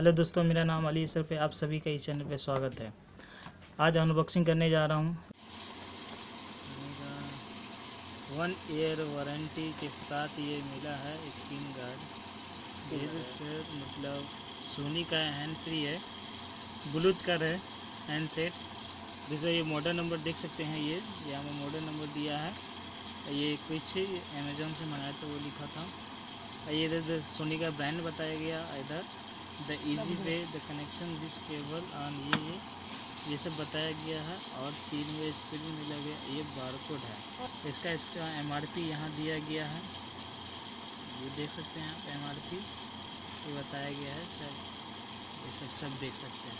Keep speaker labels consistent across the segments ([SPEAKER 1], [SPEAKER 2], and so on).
[SPEAKER 1] Hello दोस्तों मेरा नाम अली सर पे आप सभी का इस चैनल पे स्वागत है। आज अनबॉक्सिंग करने जा रहा हूँ। वन ईयर वारंटी के साथ ये मिला है स्क्रीन गार्ड से मतलब सोनी का हैंड फ्री है। ब्लूथ का है हैंड सेट जैसे ये मॉडल नंबर देख सकते हैं ये। यहाँ में मॉडल नंबर दिया है। ये कुछ अमेजोन से मंगाया था वो लिखा था। ये इधर सोनी का ब्रांड बताया गया इधर। The easy way the connection this cable on ये ये ये सब बताया गया है और तीन वे स्पीड में मिला गया, ये बारकोड है। इसका इसका एम आर पी यहाँ दिया गया है। ये देख सकते हैं आप एम आर पी ये बताया गया है सब ये सब सब देख सकते हैं।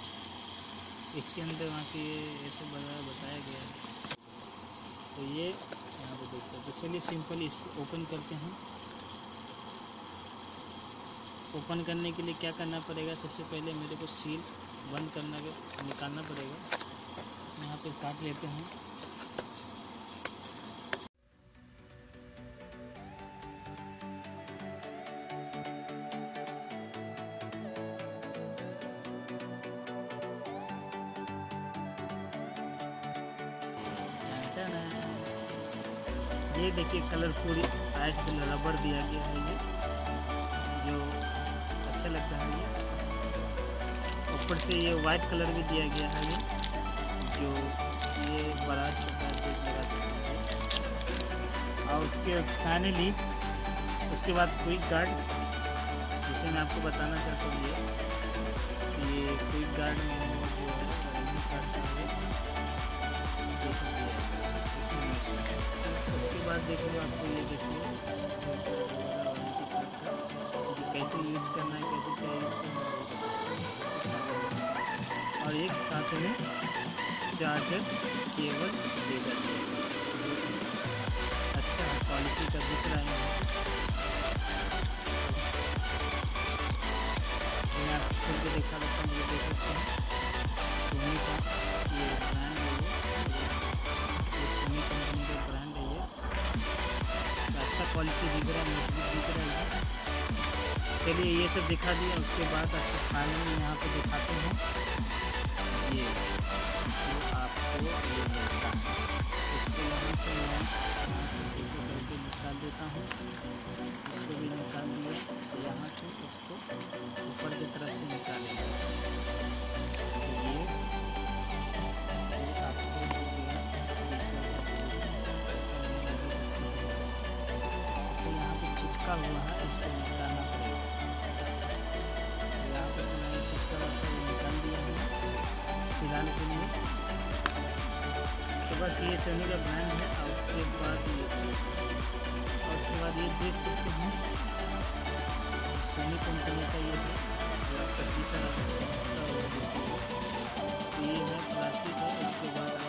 [SPEAKER 1] इसके अंदर वहाँ की ये सब बताया गया है। तो ये, यहाँ पे देखते हैं। तो चलिए सिंपल इसको ओपन करते हैं। ओपन करने के लिए क्या करना पड़ेगा? सबसे पहले मेरे को सील बंद करना निकालना पड़ेगा। यहाँ पे काट लेते हैं। ये देखिए कलर पूरी आज रबर दिया गया है ये, जो है ऊपर से ये वाइट कलर भी दिया गया है जो ये बड़ा छोटा लगा सकते हैं। और उसके फाइनली उसके बाद क्विक गार्ड जिसे मैं आपको बताना चाहता हूँ ये ये क्विक गार्ड में उसके बाद देखिए आपको ये देखिए कैसे यूज़ करना है साथ में चार्जर केबल देगा अच्छा क्वालिटी का दिख रहा है। मैं खुद देखा हूँ, देख सकते हैं। सोनी का ये ब्रांड है ये। सोनी कंपनी का ब्रांड है ये। अच्छा क्वालिटी दिख रहा है दिख रहा है। चलिए ये सब दिखा दिया, उसके बाद आपको फाइनल यहाँ पे दिखाते हैं। चिपका हुआ है इसको निकालना पड़ेगा यहाँ पर मैंने इसका निकाल दिया है फ़िलहाल के लिए तो बस ये सोनी का ब्रांड है और उसके बाद ये और उसके बाद ये देख सकते हैं सोनी कंपनी का ये है जो आपका दिखा तो ये है, प्लास्टिक है, उसके बाद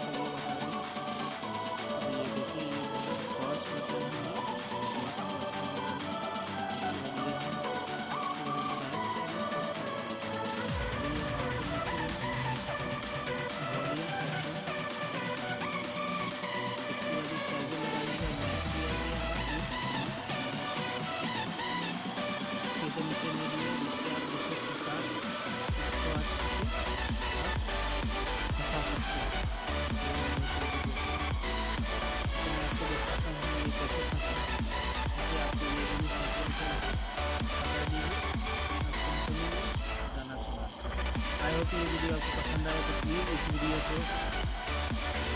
[SPEAKER 1] आई होप ये वीडियो आपको पसंद आए तो प्लीज़ इस वीडियो को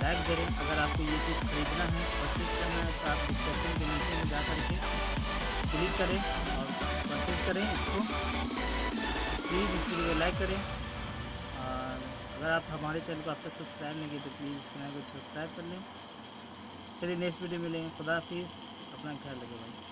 [SPEAKER 1] लाइक करें। अगर आपको ये चीज़ खरीदना है परचेज करना है तो आप डिस्क्रिप्शन के नीचे में जा करके क्लिक करें और परचेज करें इसको। प्लीज़ इस वीडियो को लाइक करें। और अगर आप हमारे चैनल को अब तक सब्सक्राइब नहीं किए तो प्लीज़ इस चैनल को सब्सक्राइब कर लें। चलिए नेक्स्ट वीडियो मिलेंगे। खुदा हाफिज़। अपना ख्याल रखें भाई।